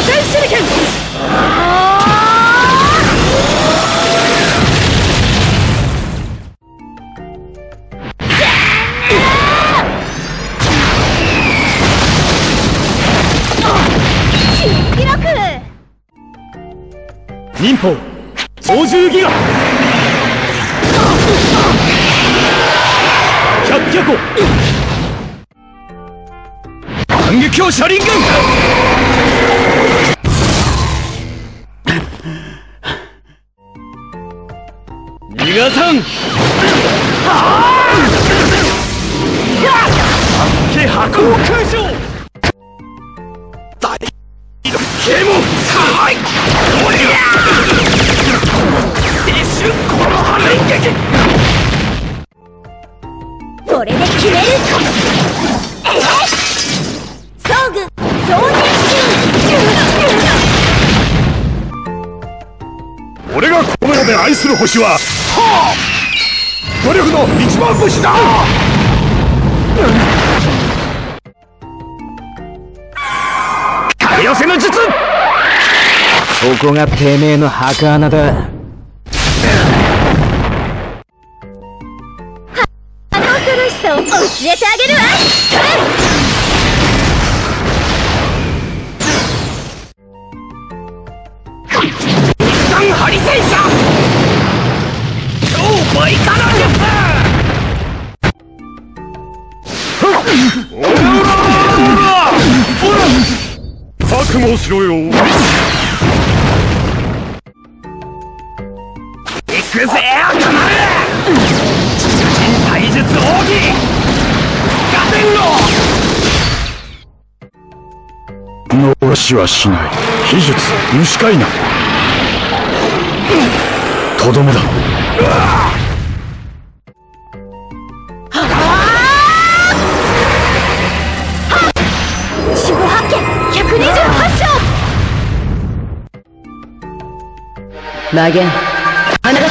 螺旋手裏剣忍法超重ギガ百脚を反撃強車輪ガン逃がさん。け白鵬空将星ははあ努力の一番星だ。影寄せの術。ここがてめえの墓穴だ。あの恐ろしさを教えてあげるわ。三超バイカラ術オラオラオラオラオラ覚悟しろよ行くぜ赤丸人体術奥義ガテンロ逃しはしない。秘術虫飼いな。とどめだ。守魔言花垣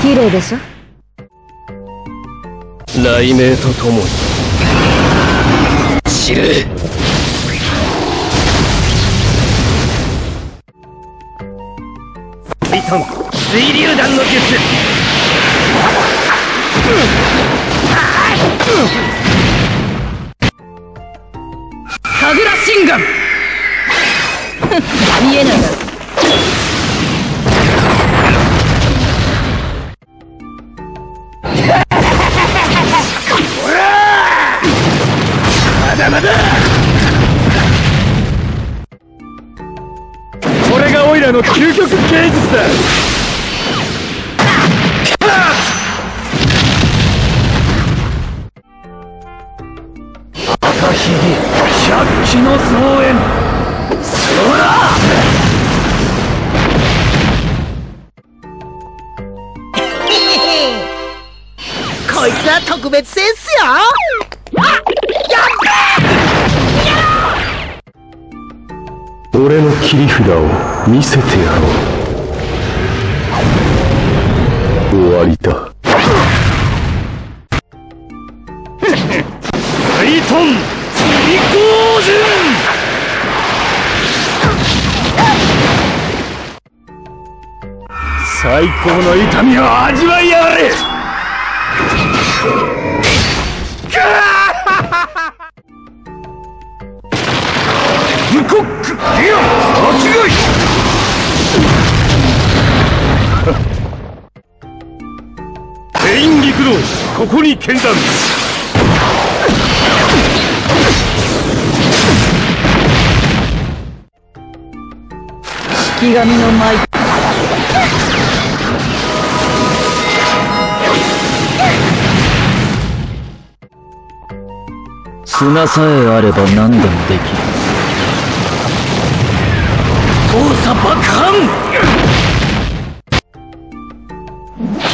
綺麗でしょ？雷鳴とともに。知る。タイタン水流弾の術。神楽心眼。見えないだまだこれがオイラの究極芸術だ。赤ひげ百鬼の草園そら特別戦っすよ俺の切り札を見せてやろう。終わりだ。サイトン最高の痛みを味わいやがれ道ここに剣断式神の舞。砂さえあれば何でもできる。動作爆破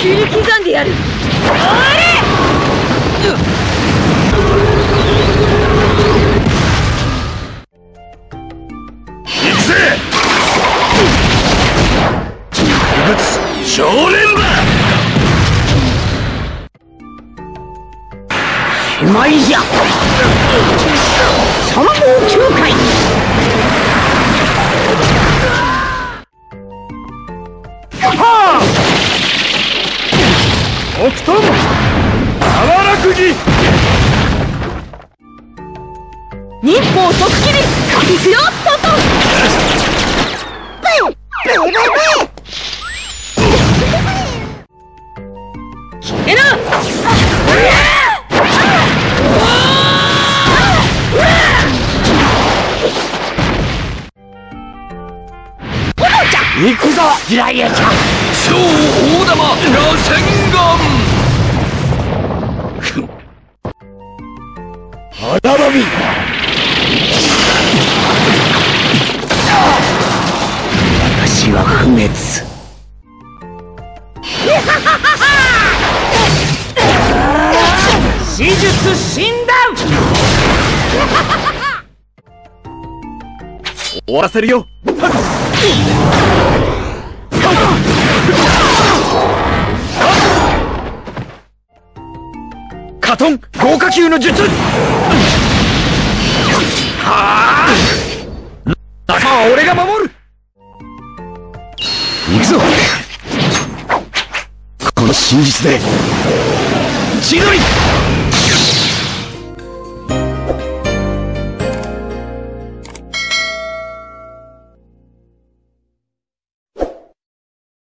切り刻んでやる。行くぜ。武物少年馬火まいじゃ参謀9回北斗沢らくぎ忍法即切り行くよトントンえな行くぞジライアちゃん。超大玉螺旋私は不滅。史術診断。終わらせるよカトン豪華級の術。はあ。仲間は俺が守る。行くぞ。この真実で。千鳥。